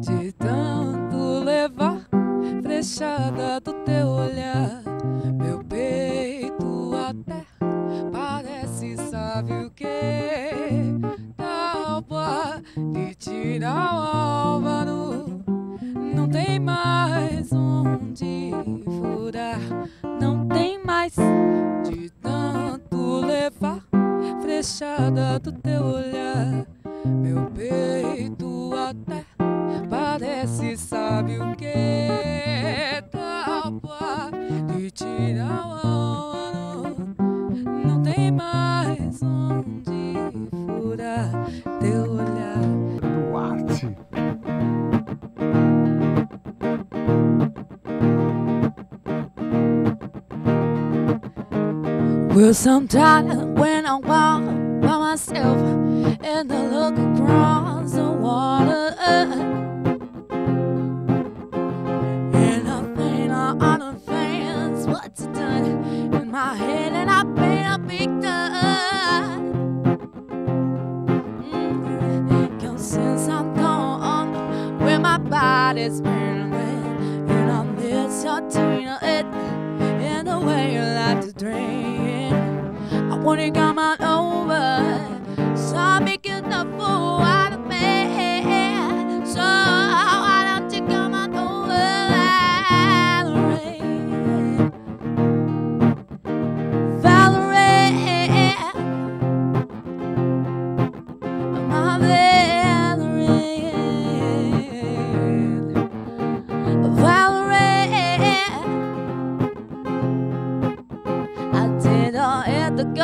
De tanto levar flechada do teu olhar, meu peito até parece, sabe o que? Talpa de tirar o álvaro, não tem mais onde furar, não tem mais de tanto levar flechada do teu olhar, meu peito até parece, sabe o que? Tapa de tirar o álvaro, não tem mais onde furar teu olhar. Duarte. Well, sometimes when I walk by myself and I look across the water, and I think I understand what's done in my head, and I paint a picture. Mm, 'cause since I'm gone, where my body's burning, and I miss your tina it and the way you like to drink. I wanna come on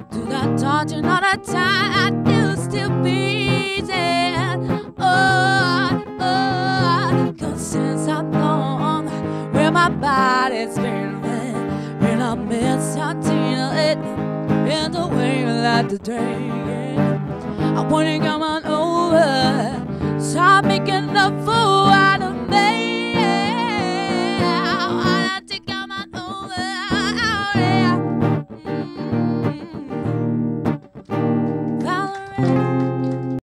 find. Do not touch another time. I do still be there. Oh, oh, cause since I'm gone, where my body's been, and I miss tina it in the way you like to drink. I wanna come on over, stop making a fool out